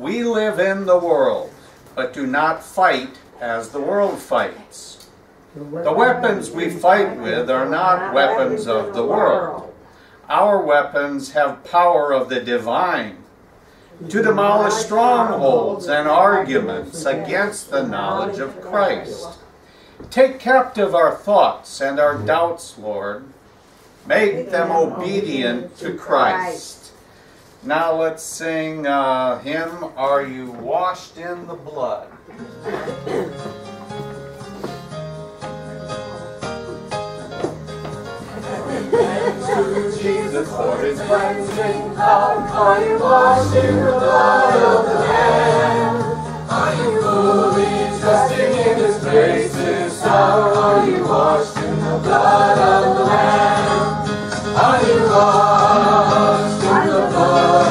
We live in the world, but do not fight as the world fights. The weapons we fight with are not weapons of the world. Our weapons have power of the divine to demolish strongholds and arguments against the knowledge of Christ. Take captive our thoughts and our doubts, Lord. Make them obedient to Christ. Now let's sing uh, hymn, Are You Washed in the Blood? Jesus for his cleansing power. Are you washed in the blood of the Lamb? Are you fully trusting in his grace's power? Are you washed in the blood of the Lamb? Are you washed in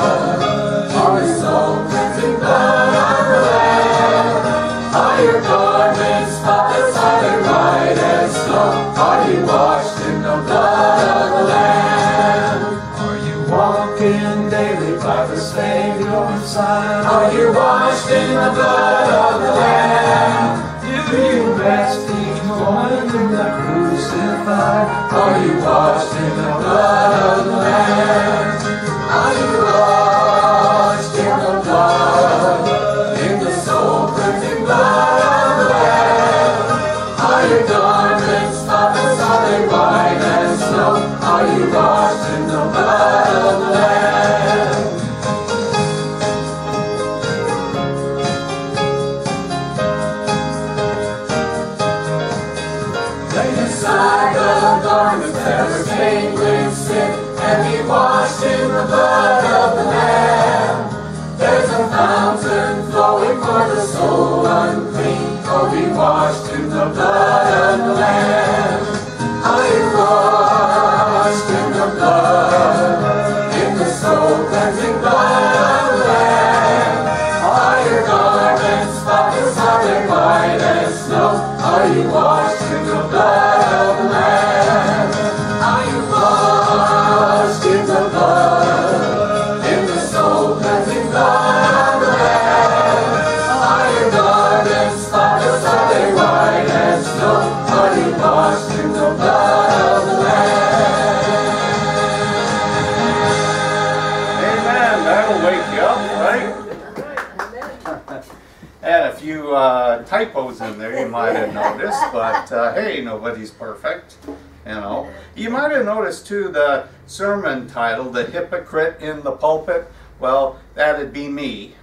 few uh, typos in there you might have noticed, but uh, hey, nobody's perfect. You know. You might have noticed too the sermon title, "The Hypocrite in the Pulpit." Well, that'd be me.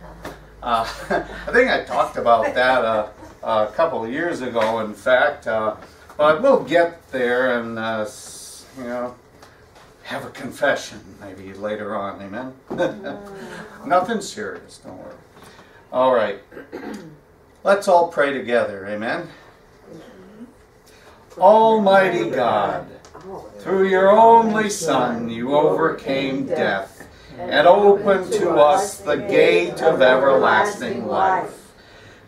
Uh, I think I talked about that uh, a couple of years ago, in fact. Uh, but we'll get there and uh, you know have a confession maybe later on. Amen. Nothing serious. Don't worry. All right. Let's all pray together. Amen. Almighty God, through your only Son, you overcame death and opened to us the gate of everlasting life.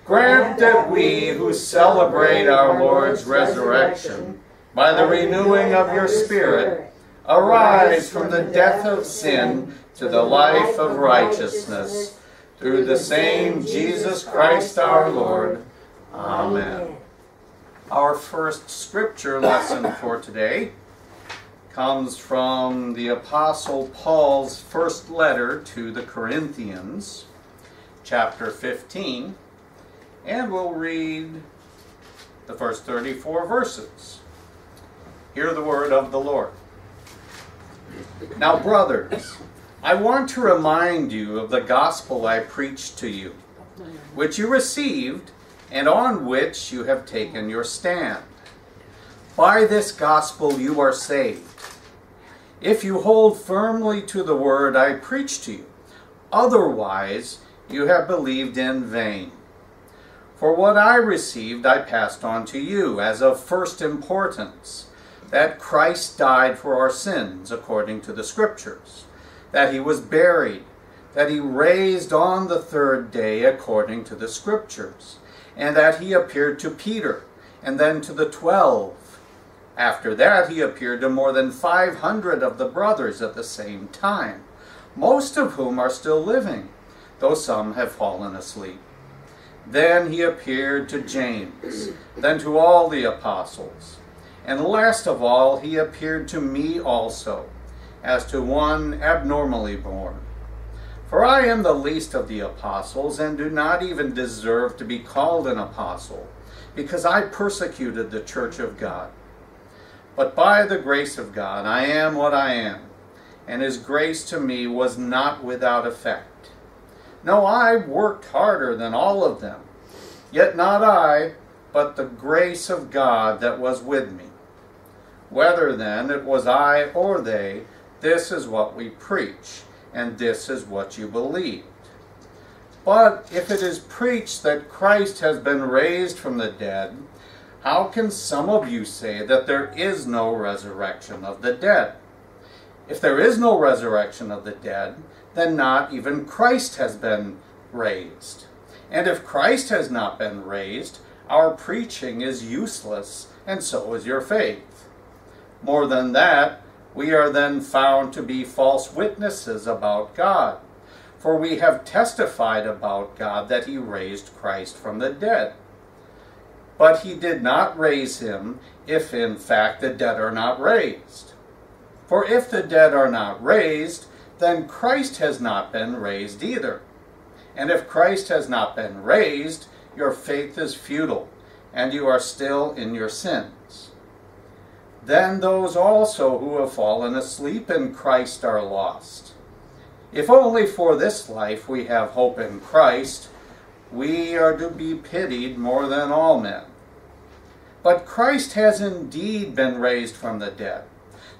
Grant that we who celebrate our Lord's resurrection by the renewing of your Spirit arise from the death of sin to the life of righteousness. Through the same Jesus Christ our Lord. Amen. Our first scripture lesson for today comes from the Apostle Paul's first letter to the Corinthians, chapter 15, and we'll read the first 34 verses. Hear the word of the Lord. Now, brothers, I want to remind you of the gospel I preached to you, which you received and on which you have taken your stand. By this gospel you are saved, if you hold firmly to the word I preached to you. Otherwise, you have believed in vain. For what I received I passed on to you as of first importance that Christ died for our sins according to the Scriptures, that he was buried, that he raised on the third day according to the Scriptures, and that he appeared to Peter, and then to the twelve. After that, he appeared to more than 500 of the brothers at the same time, most of whom are still living, though some have fallen asleep. Then he appeared to James, then to all the apostles. And last of all, he appeared to me also, as to one abnormally born. For I am the least of the apostles, and do not even deserve to be called an apostle, because I persecuted the church of God. But by the grace of God I am what I am, and his grace to me was not without effect. No, I worked harder than all of them, yet not I, but the grace of God that was with me. Whether then it was I or they, this is what we preach, and this is what you believe. But if it is preached that Christ has been raised from the dead, how can some of you say that there is no resurrection of the dead? If there is no resurrection of the dead, then not even Christ has been raised. And if Christ has not been raised, our preaching is useless, and so is your faith. More than that, we are then found to be false witnesses about God. For we have testified about God that he raised Christ from the dead. But he did not raise him if in fact the dead are not raised. For if the dead are not raised, then Christ has not been raised either. And if Christ has not been raised, your faith is futile, and you are still in your sins. Then those also who have fallen asleep in Christ are lost. If only for this life we have hope in Christ, we are to be pitied more than all men. But Christ has indeed been raised from the dead,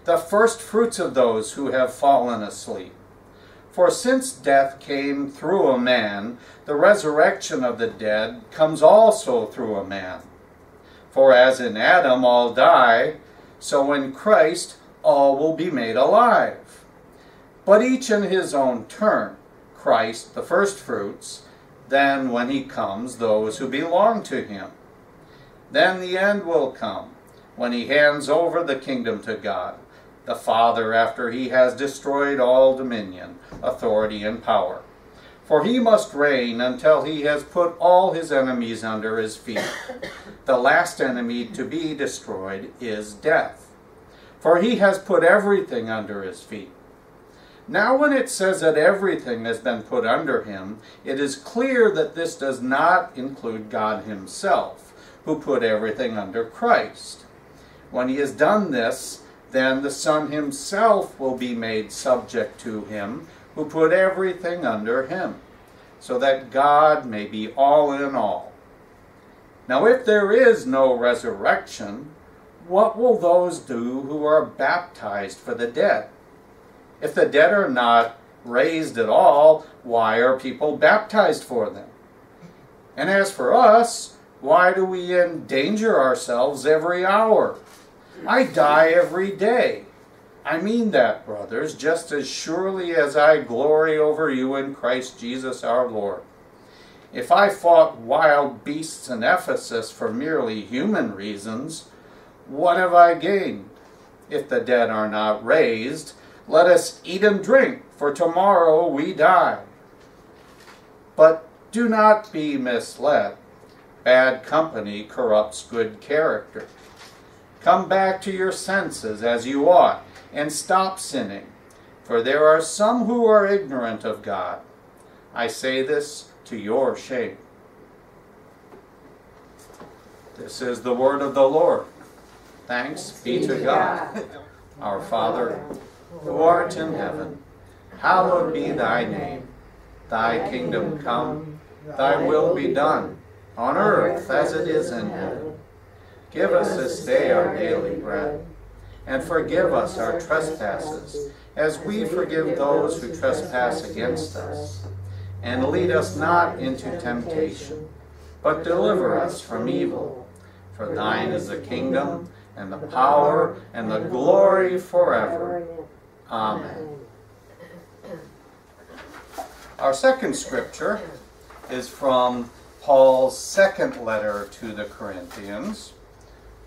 the first fruits of those who have fallen asleep. For since death came through a man, the resurrection of the dead comes also through a man. For as in Adam all die, so in Christ all will be made alive. But each in his own turn, Christ the firstfruits, then when he comes, those who belong to him. Then the end will come, when he hands over the kingdom to God, the Father, after he has destroyed all dominion, authority, and power. For he must reign until he has put all his enemies under his feet. The last enemy to be destroyed is death. For he has put everything under his feet. Now, when it says that everything has been put under him, it is clear that this does not include God himself, who put everything under Christ. When he has done this, then the Son himself will be made subject to him, who put everything under him, so that God may be all in all. Now, if there is no resurrection, what will those do who are baptized for the dead? If the dead are not raised at all, why are people baptized for them? And as for us, why do we endanger ourselves every hour? I die every day. I mean that, brothers, just as surely as I glory over you in Christ Jesus our Lord. If I fought wild beasts in Ephesus for merely human reasons, what have I gained? If the dead are not raised, let us eat and drink, for tomorrow we die. But do not be misled. Bad company corrupts good character. Come back to your senses as you ought, and stop sinning, for there are some who are ignorant of God. I say this to your shame. This is the word of the Lord. Thanks be to God, our Father who art in heaven, hallowed be thy name. Thy kingdom come, thy will be done, on earth as it is in heaven. Give us this day our daily bread, and forgive us our trespasses, as we forgive those who trespass against us. And lead us not into temptation, but deliver us from evil. For thine is the kingdom, and the power, and the glory forever. Amen. Our second scripture is from Paul's second letter to the Corinthians.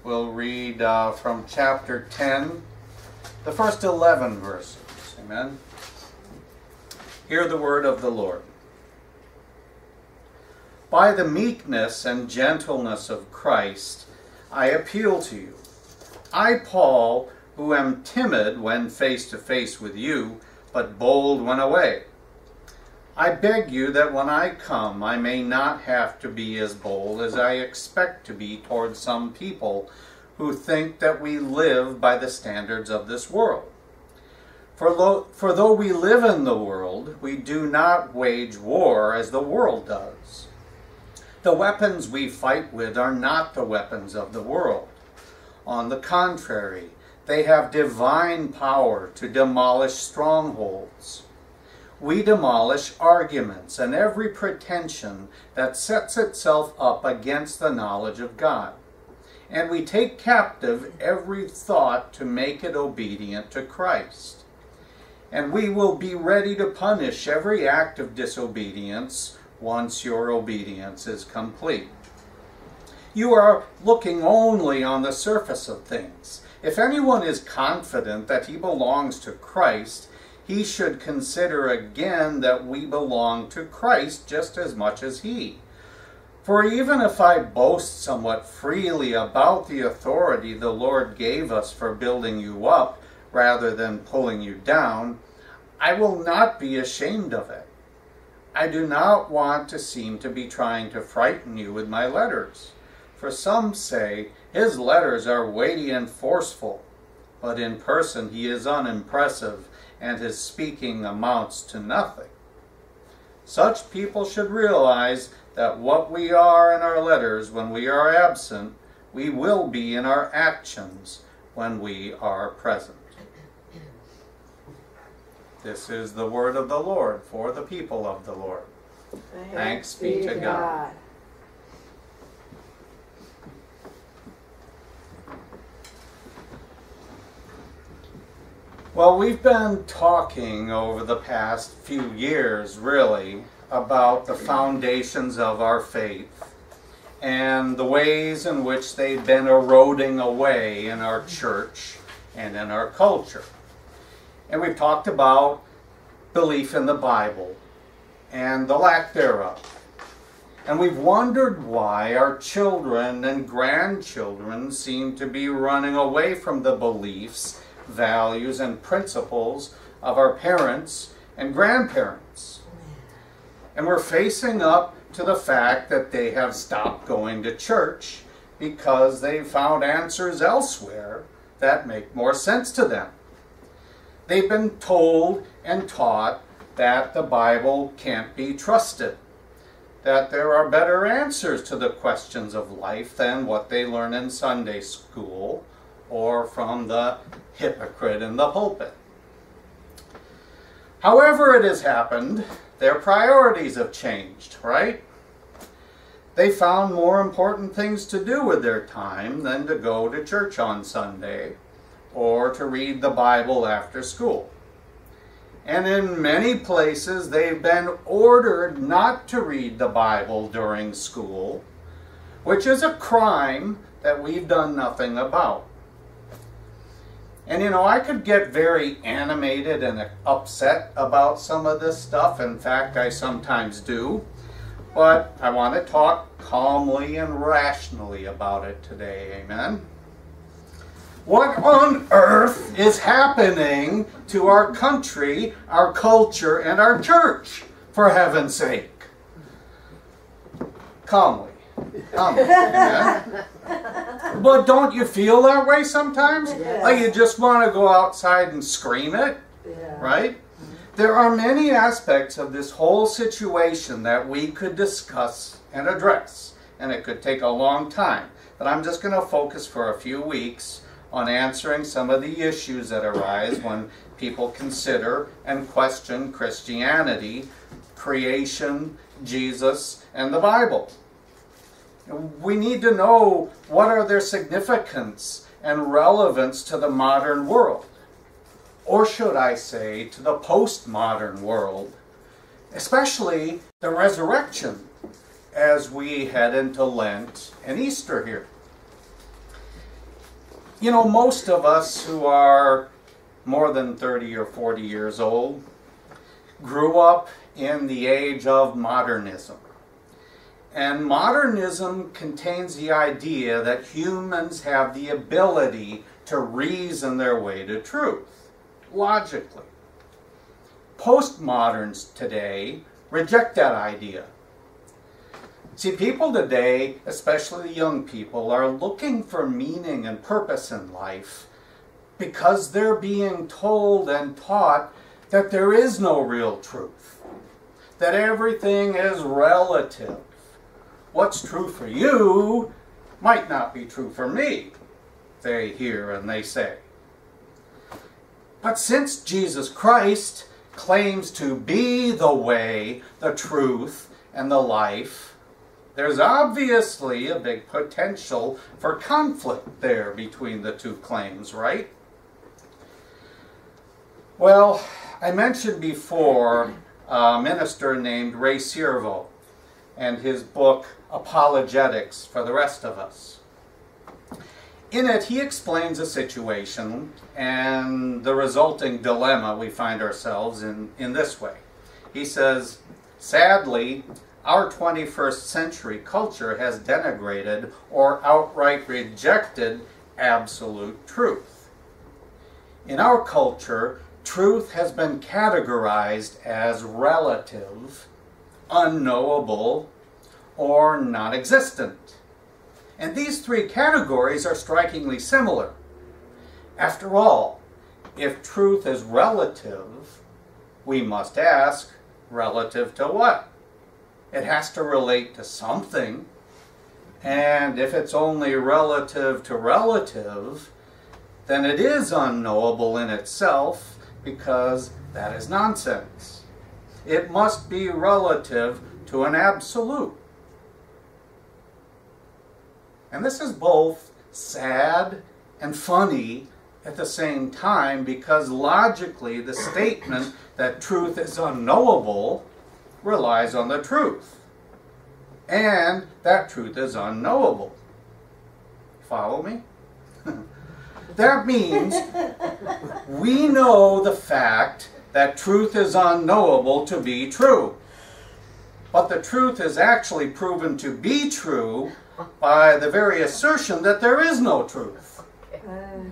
We'll read uh, from chapter 10, the first 11 verses. Amen. Hear the word of the Lord. By the meekness and gentleness of Christ, I appeal to you. I, Paul, who am timid when face to face with you, but bold when away. I beg you that when I come, I may not have to be as bold as I expect to be towards some people who think that we live by the standards of this world. For, lo, for though we live in the world, we do not wage war as the world does. The weapons we fight with are not the weapons of the world. On the contrary, they have divine power to demolish strongholds. We demolish arguments and every pretension that sets itself up against the knowledge of God. And we take captive every thought to make it obedient to Christ and we will be ready to punish every act of disobedience once your obedience is complete. You are looking only on the surface of things. If anyone is confident that he belongs to Christ, he should consider again that we belong to Christ just as much as he. For even if I boast somewhat freely about the authority the Lord gave us for building you up, rather than pulling you down, I will not be ashamed of it. I do not want to seem to be trying to frighten you with my letters. For some say his letters are weighty and forceful, but in person he is unimpressive and his speaking amounts to nothing. Such people should realize that what we are in our letters when we are absent, we will be in our actions when we are present. This is the word of the Lord for the people of the Lord. Thanks, Thanks be to God. God. Well, we've been talking over the past few years, really, about the foundations of our faith and the ways in which they've been eroding away in our church and in our culture. And we've talked about belief in the Bible and the lack thereof. And we've wondered why our children and grandchildren seem to be running away from the beliefs, values, and principles of our parents and grandparents. And we're facing up to the fact that they have stopped going to church because they found answers elsewhere that make more sense to them. They've been told and taught that the Bible can't be trusted, that there are better answers to the questions of life than what they learn in Sunday school or from the hypocrite in the pulpit. However it has happened, their priorities have changed, right? They found more important things to do with their time than to go to church on Sunday or to read the Bible after school. And in many places, they've been ordered not to read the Bible during school, which is a crime that we've done nothing about. And you know, I could get very animated and upset about some of this stuff. In fact, I sometimes do. But I want to talk calmly and rationally about it today. Amen. What on earth is happening to our country, our culture, and our church, for heaven's sake? Calmly. Calmly. Yeah? But don't you feel that way sometimes? Yes. Like you just want to go outside and scream it? Yeah. Right? There are many aspects of this whole situation that we could discuss and address, and it could take a long time. But I'm just going to focus for a few weeks on answering some of the issues that arise when people consider and question Christianity, creation, Jesus, and the Bible. We need to know what are their significance and relevance to the modern world. Or should I say, to the postmodern world, especially the resurrection as we head into Lent and Easter here you know, most of us who are more than 30 or 40 years old grew up in the age of modernism. And modernism contains the idea that humans have the ability to reason their way to truth, logically. Postmoderns today reject that idea. See, people today, especially young people, are looking for meaning and purpose in life because they're being told and taught that there is no real truth, that everything is relative. What's true for you might not be true for me, they hear and they say. But since Jesus Christ claims to be the way, the truth, and the life, there's obviously a big potential for conflict there between the two claims, right? Well, I mentioned before a minister named Ray Ciervo and his book Apologetics for the Rest of Us. In it, he explains a situation and the resulting dilemma we find ourselves in in this way. He says, Sadly, our 21st century culture has denigrated or outright rejected absolute truth. In our culture, truth has been categorized as relative, unknowable, or non existent. And these three categories are strikingly similar. After all, if truth is relative, we must ask, relative to what? It has to relate to something. And if it's only relative to relative, then it is unknowable in itself because that is nonsense. It must be relative to an absolute. And this is both sad and funny at the same time because logically the statement that truth is unknowable relies on the truth. And that truth is unknowable. Follow me? that means we know the fact that truth is unknowable to be true. But the truth is actually proven to be true by the very assertion that there is no truth.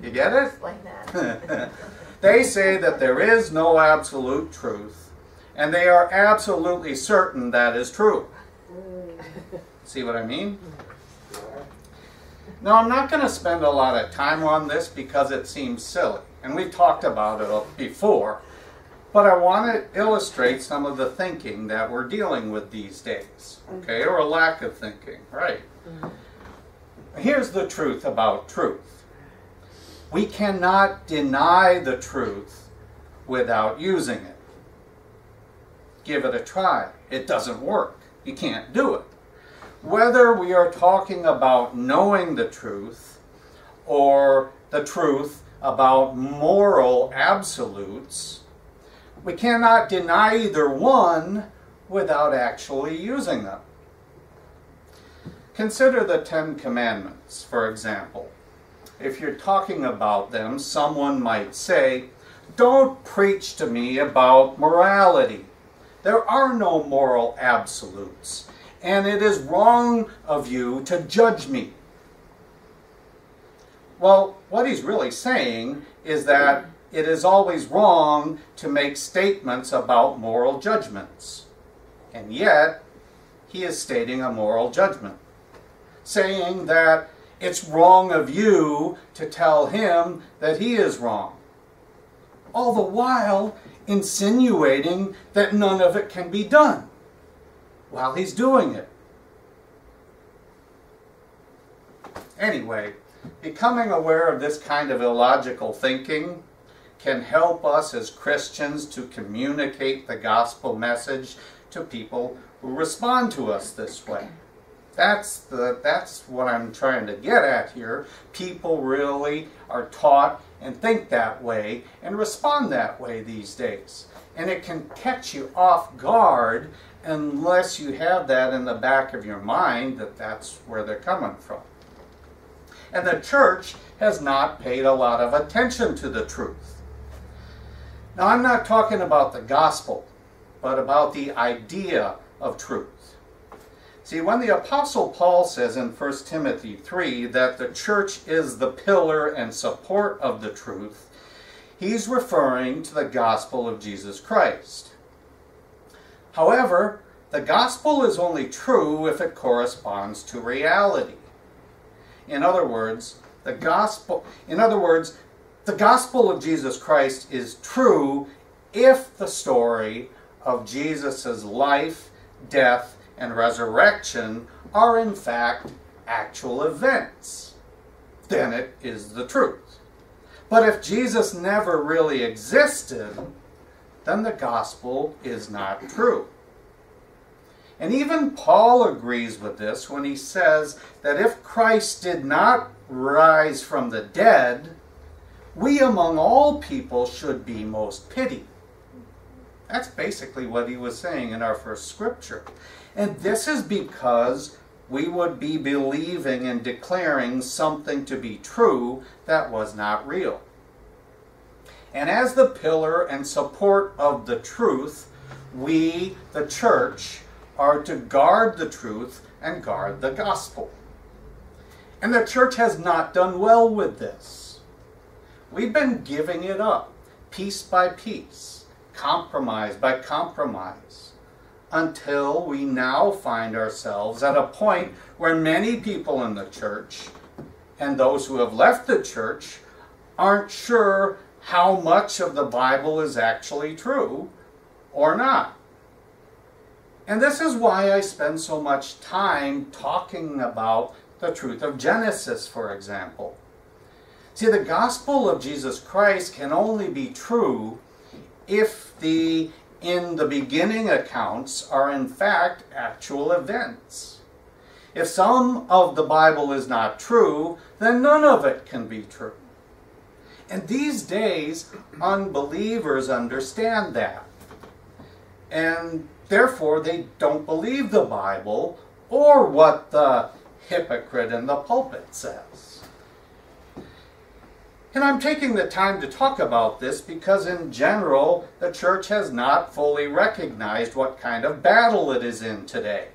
You get it? they say that there is no absolute truth, and they are absolutely certain that is true. Hmm. See what I mean? Now, I'm not going to spend a lot of time on this because it seems silly, and we've talked about it before, but I want to illustrate some of the thinking that we're dealing with these days, okay, or a lack of thinking, right? Mm-hmm. Here's the truth about truth. We cannot deny the truth without using it. Give it a try. It doesn't work. You can't do it. Whether we are talking about knowing the truth or the truth about moral absolutes, we cannot deny either one without actually using them. Consider the Ten Commandments, for example. If you're talking about them, someone might say, Don't preach to me about morality. There are no moral absolutes, and it is wrong of you to judge me. Well, what he's really saying is that it is always wrong to make statements about moral judgments. And yet, he is stating a moral judgment saying that it's wrong of you to tell him that he is wrong. All the while insinuating that none of it can be done while he's doing it. Anyway, becoming aware of this kind of illogical thinking can help us as Christians to communicate the gospel message to people who respond to us this way. That's, the, that's what I'm trying to get at here. People really are taught and think that way and respond that way these days. And it can catch you off guard unless you have that in the back of your mind that that's where they're coming from. And the church has not paid a lot of attention to the truth. Now, I'm not talking about the gospel, but about the idea of truth. See, when the Apostle Paul says in 1 Timothy 3 that the church is the pillar and support of the truth, he's referring to the gospel of Jesus Christ. However, the gospel is only true if it corresponds to reality. In other words, the gospel in other words, the gospel of Jesus Christ is true if the story of Jesus' life, death, and resurrection are in fact actual events. Then it is the truth. But if Jesus never really existed, then the gospel is not true. And even Paul agrees with this when he says that if Christ did not rise from the dead, we among all people should be most pitied. That's basically what he was saying in our first scripture. And this is because we would be believing and declaring something to be true that was not real. And as the pillar and support of the truth, we, the church, are to guard the truth and guard the gospel. And the church has not done well with this. We've been giving it up piece by piece, compromise by compromise, until we now find ourselves at a point where many people in the church and those who have left the church aren't sure how much of the Bible is actually true or not. And this is why I spend so much time talking about the truth of Genesis, for example. See, the gospel of Jesus Christ can only be true if the in the beginning accounts are in fact actual events. If some of the Bible is not true, then none of it can be true. And these days, unbelievers understand that. And Therefore, they don't believe the Bible or what the hypocrite in the pulpit says. And I'm taking the time to talk about this because, in general, the church has not fully recognized what kind of battle it is in today.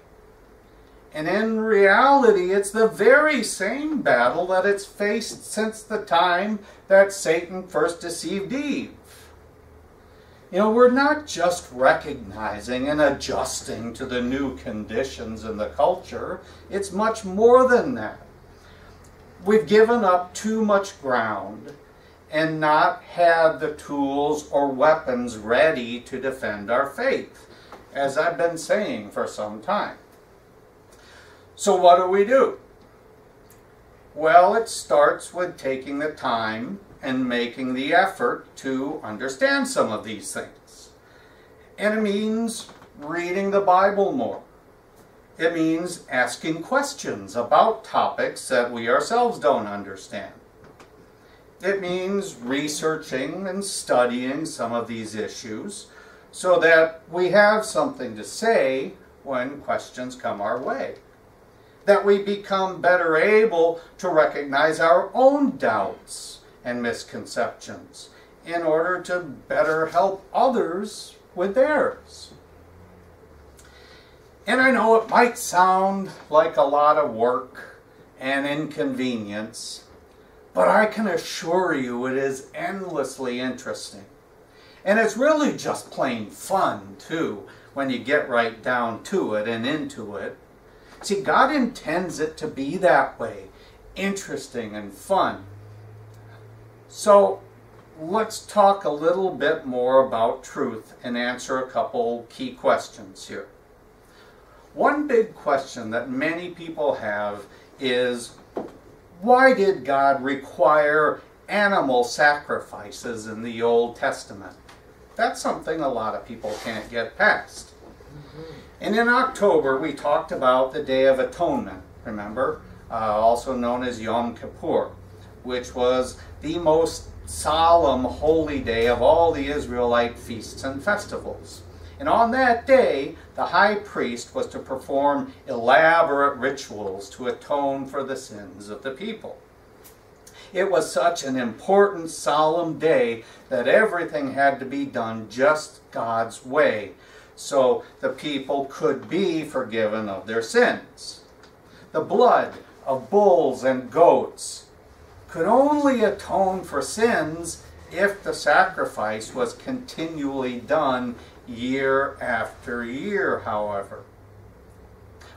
And in reality, it's the very same battle that it's faced since the time that Satan first deceived Eve. You know, we're not just recognizing and adjusting to the new conditions in the culture. It's much more than that. We've given up too much ground and not had the tools or weapons ready to defend our faith, as I've been saying for some time. So what do we do? Well, it starts with taking the time and making the effort to understand some of these things. And it means reading the Bible more. It means asking questions about topics that we ourselves don't understand. It means researching and studying some of these issues so that we have something to say when questions come our way. That we become better able to recognize our own doubts and misconceptions in order to better help others with theirs. And I know it might sound like a lot of work and inconvenience, but I can assure you it is endlessly interesting. And it's really just plain fun, too, when you get right down to it and into it. See, God intends it to be that way interesting and fun. So let's talk a little bit more about truth and answer a couple key questions here. One big question that many people have is why did God require animal sacrifices in the Old Testament? That's something a lot of people can't get past. And in October, we talked about the Day of Atonement, remember? Uh, also known as Yom Kippur which was the most solemn holy day of all the Israelite feasts and festivals. And on that day, the high priest was to perform elaborate rituals to atone for the sins of the people. It was such an important, solemn day that everything had to be done just God's way so the people could be forgiven of their sins. The blood of bulls and goats could only atone for sins if the sacrifice was continually done year after year, however.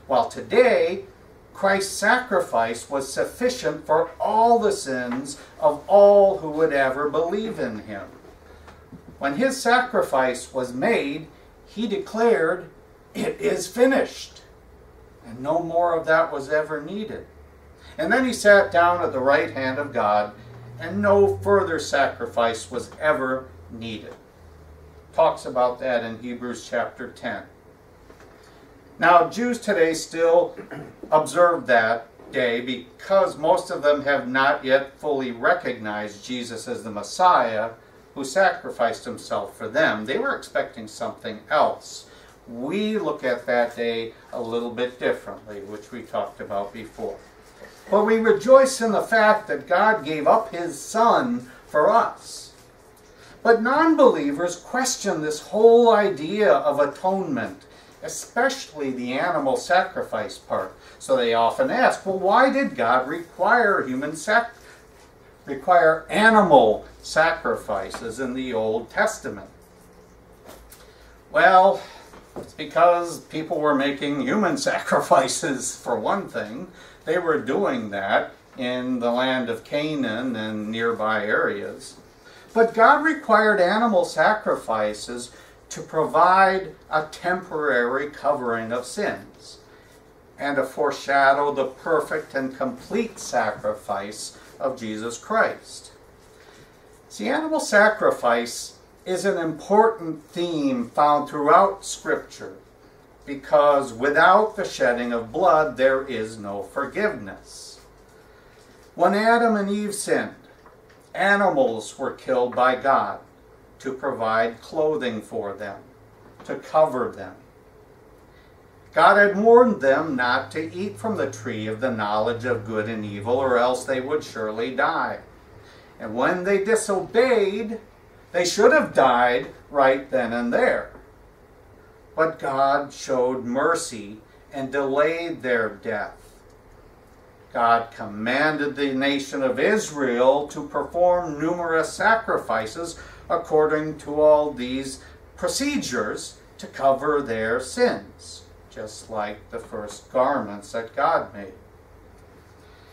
While today, Christ's sacrifice was sufficient for all the sins of all who would ever believe in him. When his sacrifice was made, he declared, It is finished. And no more of that was ever needed. And then he sat down at the right hand of God, and no further sacrifice was ever needed. Talks about that in Hebrews chapter 10. Now, Jews today still observe that day because most of them have not yet fully recognized Jesus as the Messiah who sacrificed himself for them. They were expecting something else. We look at that day a little bit differently, which we talked about before. But we rejoice in the fact that God gave up his Son for us. But non believers question this whole idea of atonement, especially the animal sacrifice part. So they often ask, well, why did God require human sac- require animal sacrifices in the Old Testament? Well, it's because people were making human sacrifices, for one thing. They were doing that in the land of Canaan and nearby areas. But God required animal sacrifices to provide a temporary covering of sins and to foreshadow the perfect and complete sacrifice of Jesus Christ. See, animal sacrifice is an important theme found throughout Scripture because without the shedding of blood, there is no forgiveness. When Adam and Eve sinned, animals were killed by God to provide clothing for them, to cover them. God had warned them not to eat from the tree of the knowledge of good and evil, or else they would surely die. And when they disobeyed, they should have died right then and there. But God showed mercy and delayed their death. God commanded the nation of Israel to perform numerous sacrifices according to all these procedures to cover their sins, just like the first garments that God made.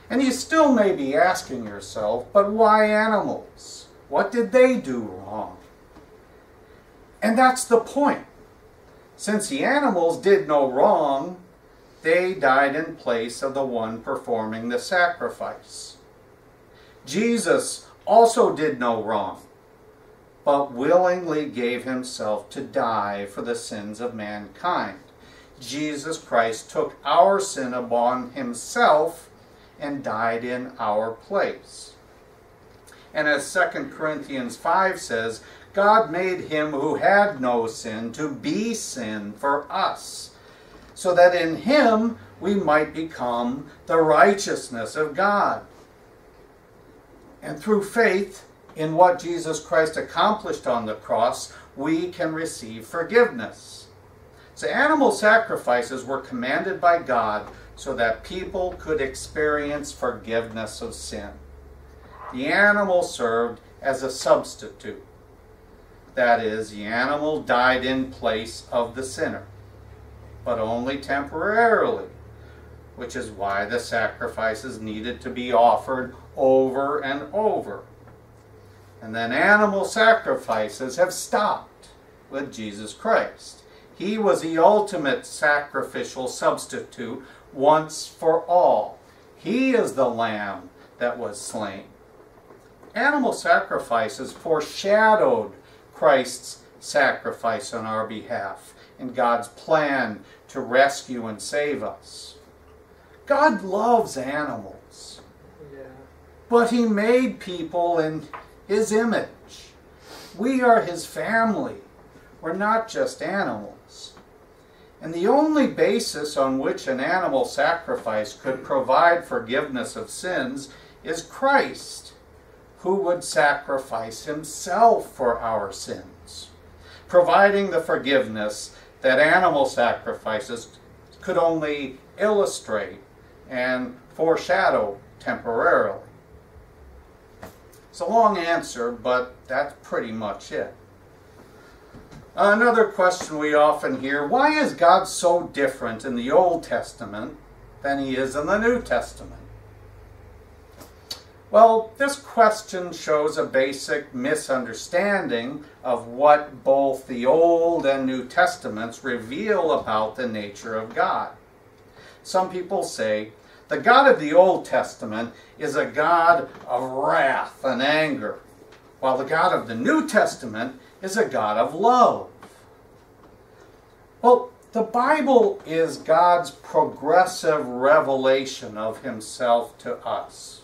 And you still may be asking yourself, but why animals? What did they do wrong? And that's the point. Since the animals did no wrong, they died in place of the one performing the sacrifice. Jesus also did no wrong, but willingly gave himself to die for the sins of mankind. Jesus Christ took our sin upon himself and died in our place. And as 2 Corinthians 5 says, God made him who had no sin to be sin for us, so that in him we might become the righteousness of God. And through faith in what Jesus Christ accomplished on the cross, we can receive forgiveness. So animal sacrifices were commanded by God so that people could experience forgiveness of sin. The animal served as a substitute. That is, the animal died in place of the sinner, but only temporarily, which is why the sacrifices needed to be offered over and over. And then animal sacrifices have stopped with Jesus Christ. He was the ultimate sacrificial substitute once for all. He is the lamb that was slain. Animal sacrifices foreshadowed Christ's sacrifice on our behalf and God's plan to rescue and save us. God loves animals, yeah. but He made people in His image. We are His family. We're not just animals. And the only basis on which an animal sacrifice could provide forgiveness of sins is Christ who would sacrifice himself for our sins, providing the forgiveness that animal sacrifices could only illustrate and foreshadow temporarily. It's a long answer, but that's pretty much it. Another question we often hear why is God so different in the Old Testament than he is in the New Testament? Well, this question shows a basic misunderstanding of what both the Old and New Testaments reveal about the nature of God. Some people say the God of the Old Testament is a God of wrath and anger, while the God of the New Testament is a God of love. Well, the Bible is God's progressive revelation of Himself to us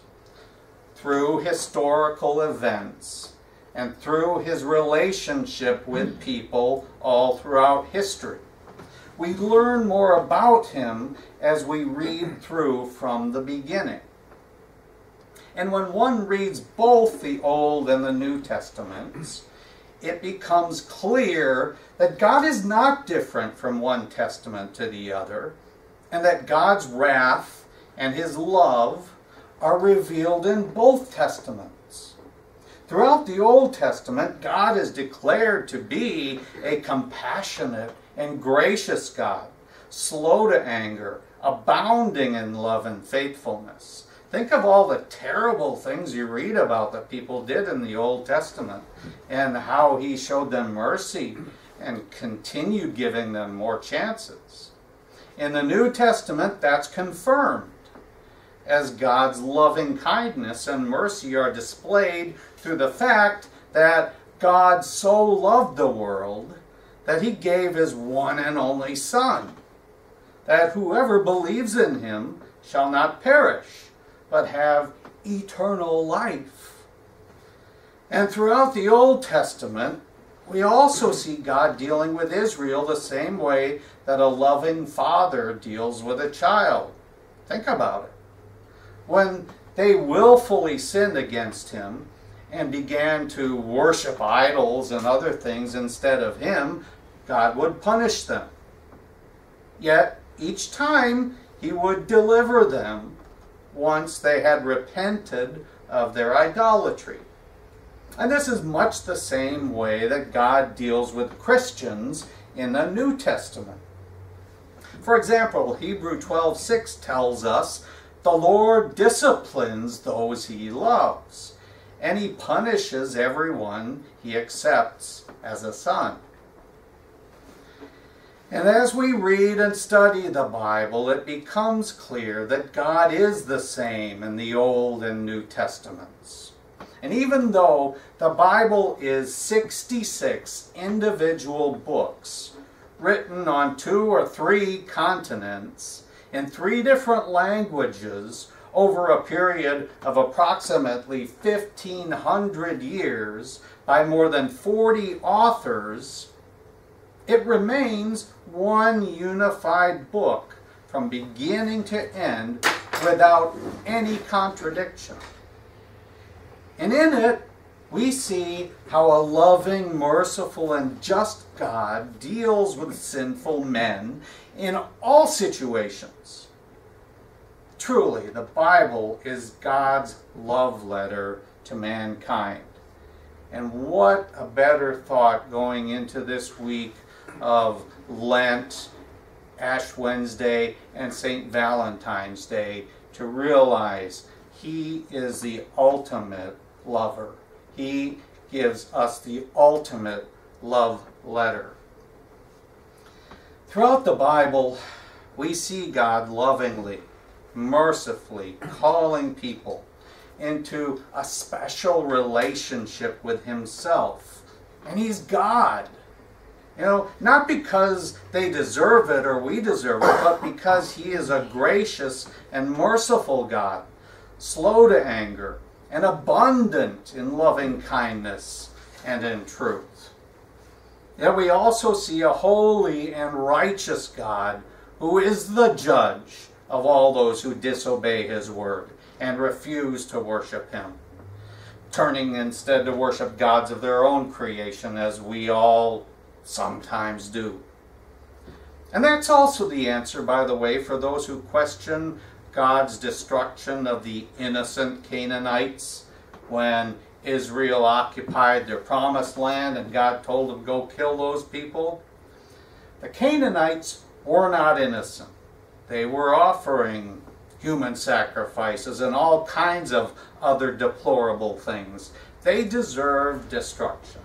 through historical events and through His relationship with hmm. people all throughout history. We learn more about Him as we read hmm. through from the beginning. And when one reads both the Old and the New Testaments, it becomes clear that God is not different from one testament to the other, and that God's wrath and his love are revealed in both testaments. Throughout the Old Testament, God is declared to be a compassionate and gracious God, slow to anger, abounding in love and faithfulness. Think of all the terrible things you read about that people did in the Old Testament and how he showed them mercy and continued giving them more chances. In the New Testament, that's confirmed as God's loving kindness and mercy are displayed through the fact that God so loved the world that he gave his one and only Son, that whoever believes in him shall not perish but have eternal life. And throughout the Old Testament, we also see God dealing with Israel the same way that a loving father deals with a child. Think about it. When they willfully sinned against him and began to worship idols and other things instead of him, God would punish them. Yet, each time, he would deliver them once they had repented of their idolatry. And this is much the same way that God deals with Christians in the New Testament. For example, Hebrew 12:6 tells us, "The Lord disciplines those he loves, and he punishes everyone he accepts as a son." And as we read and study the Bible, it becomes clear that God is the same in the Old and New Testaments. And even though the Bible is 66 individual books written on two or three continents in three different languages over a period of approximately 1500 years by more than 40 authors, it remains one unified book from beginning to end without any contradiction. And in it, we see how a loving, merciful, and just God deals with sinful men in all situations. Truly, the Bible is God's love letter to mankind. And what a better thought going into this week of Lent, Ash Wednesday, and St. Valentine's Day to realize He is the ultimate lover. He gives us the ultimate love letter. Throughout the Bible, we see God lovingly, mercifully calling people into a special relationship with Himself. And He's God. You know, not because they deserve it or we deserve it, but because He is a gracious and merciful God, slow to anger, and abundant in loving kindness and in truth. Yet we also see a holy and righteous God who is the judge of all those who disobey His word and refuse to worship Him, turning instead to worship gods of their own creation as we all sometimes do. And that's also the answer, by the way, for those who question God's destruction of the innocent Canaanites when Israel occupied their promised land and God told them go kill those people. The Canaanites were not innocent. They were offering human sacrifices and all kinds of other deplorable things. They deserved destruction.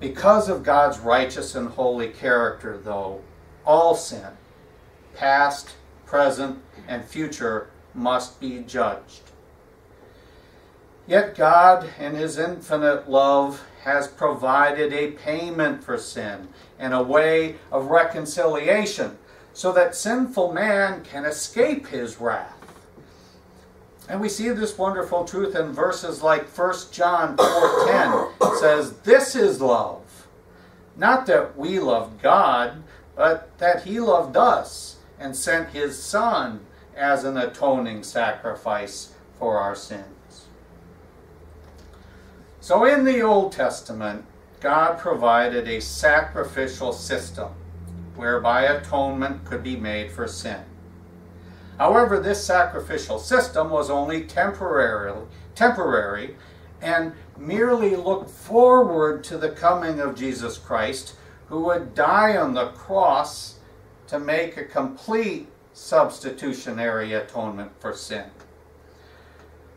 Because of God's righteous and holy character, though, all sin, past, present, and future, must be judged. Yet God, in His infinite love, has provided a payment for sin and a way of reconciliation so that sinful man can escape His wrath. And we see this wonderful truth in verses like 1 John 4:10 says, "This is love, not that we loved God, but that he loved us and sent his son as an atoning sacrifice for our sins." So in the Old Testament, God provided a sacrificial system whereby atonement could be made for sin. However, this sacrificial system was only temporary, temporary and merely looked forward to the coming of Jesus Christ, who would die on the cross to make a complete substitutionary atonement for sin.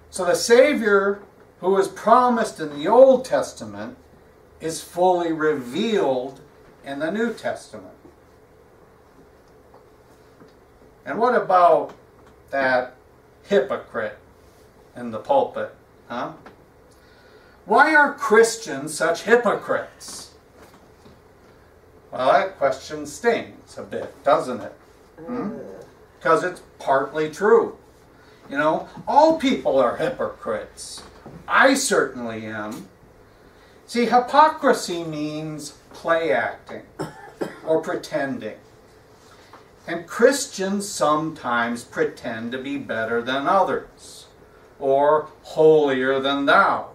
So the Savior who was promised in the Old Testament is fully revealed in the New Testament. And what about that hypocrite in the pulpit? Huh? Why are Christians such hypocrites? Well, that question stings a bit, doesn't it? Because hmm? it's partly true. You know, all people are hypocrites. I certainly am. See, hypocrisy means play acting or pretending. And Christians sometimes pretend to be better than others or holier than thou.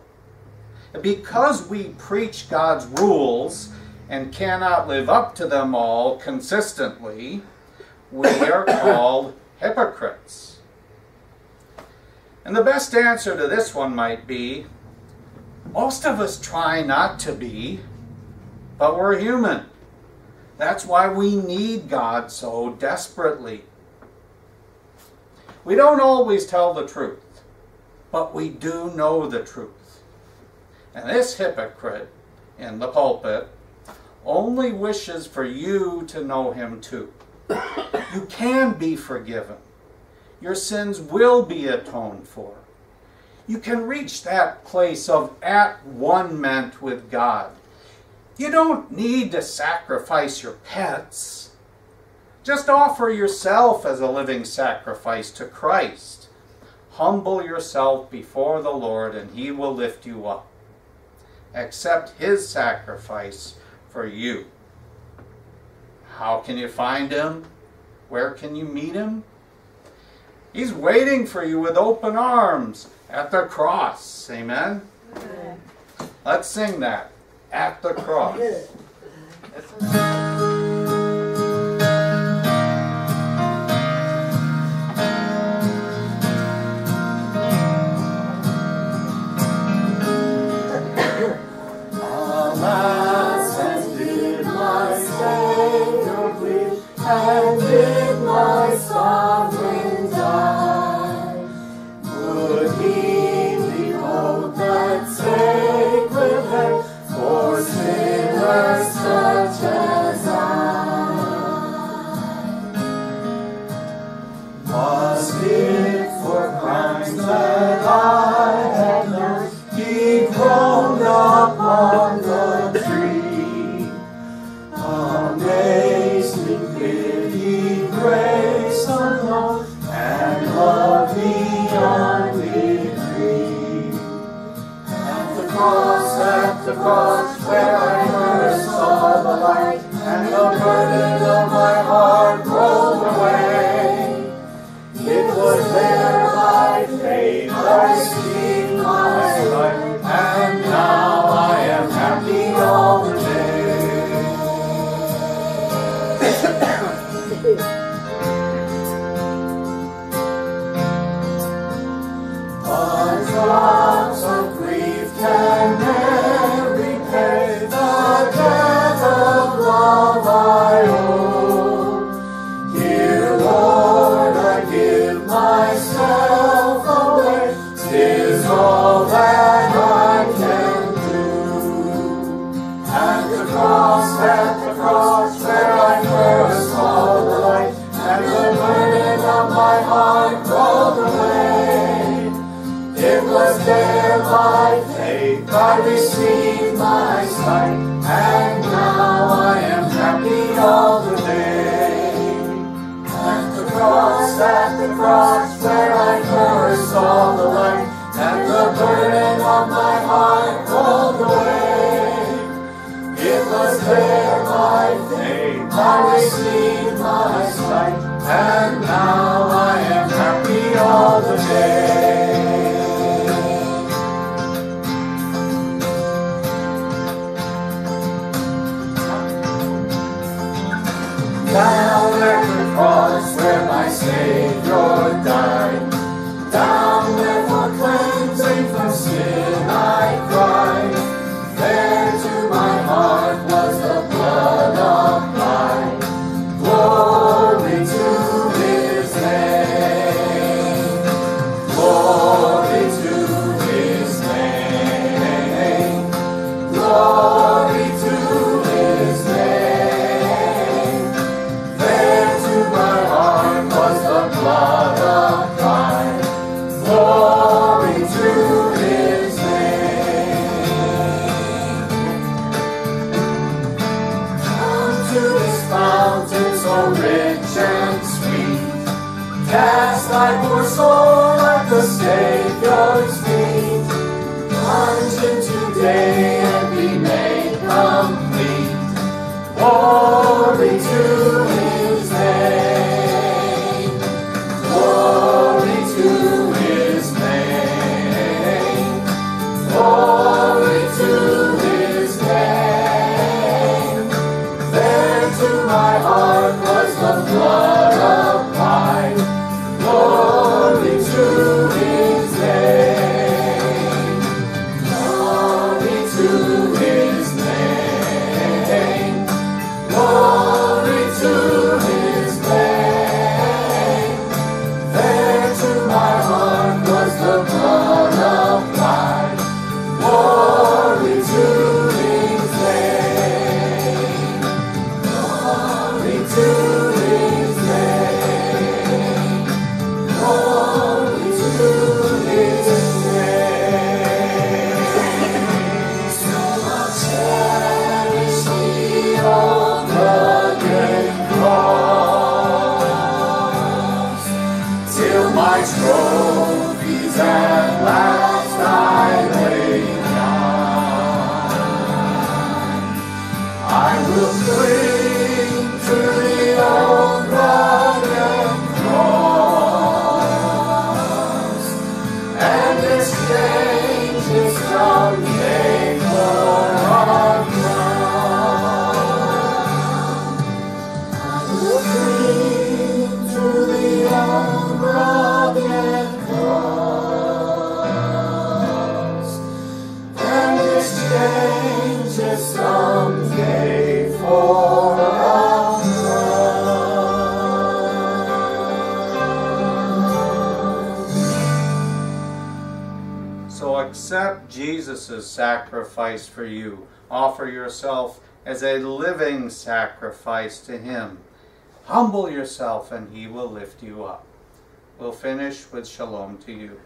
Because we preach God's rules and cannot live up to them all consistently, we are called hypocrites. And the best answer to this one might be most of us try not to be, but we're human. That's why we need God so desperately. We don't always tell the truth, but we do know the truth. And this hypocrite in the pulpit only wishes for you to know him too. You can be forgiven. Your sins will be atoned for. You can reach that place of at one ment with God you don't need to sacrifice your pets. Just offer yourself as a living sacrifice to Christ. Humble yourself before the Lord and he will lift you up. Accept his sacrifice for you. How can you find him? Where can you meet him? He's waiting for you with open arms at the cross. Amen? Amen. Let's sing that at the cross. cross where my Savior died. accept Jesus' sacrifice for you. Offer yourself as a living sacrifice to Him. Humble yourself and He will lift you up. We'll finish with shalom to you.